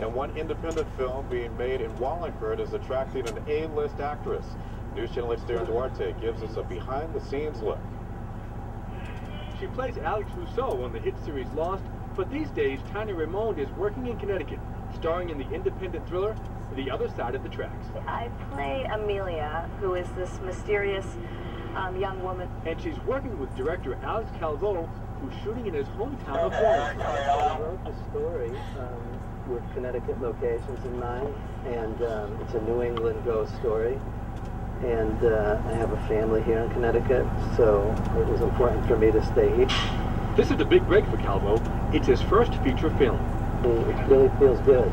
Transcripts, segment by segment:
And one independent film being made in Wallingford is attracting an A-list actress. News Channel 8's Darren Duarte gives us a behind-the-scenes look. She plays Alex Rousseau on the hit series Lost, but these days Tania Raymonde is working in Connecticut, starring in the independent thriller The Other Side of the Tracks. I play Amelia, who is this mysterious um, young woman. And she's working with director Alex Calvo, who's shooting in his hometown of Wallingford. I wrote a story um, with Connecticut locations in mind, and um, it's a New England ghost story. And uh, I have a family here in Connecticut, so it was important for me to stay here. This is a big break for Calvo. It's his first feature film. It really feels good.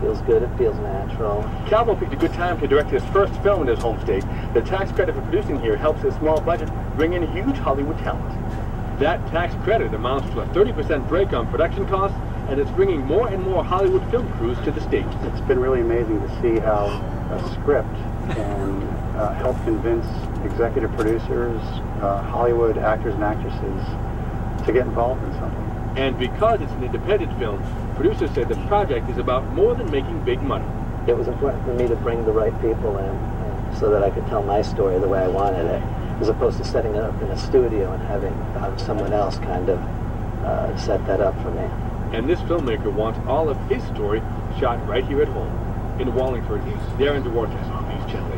Feels good, it feels natural. Calvo picked a good time to direct his first film in his home state. The tax credit for producing here helps his small budget bring in huge Hollywood talent. That tax credit amounts to a 30% break on production costs, and it's bringing more and more Hollywood film crews to the state. It's been really amazing to see how a script can uh, help convince executive producers, uh, Hollywood actors and actresses to get involved in something. And because it's an independent film, producers said the project is about more than making big money. It was important for me to bring the right people in so that I could tell my story the way I wanted it, as opposed to setting it up in a studio and having uh, someone else kind of uh, set that up for me. And this filmmaker wants all of his story shot right here at home in Wallingford. Darren Duarte.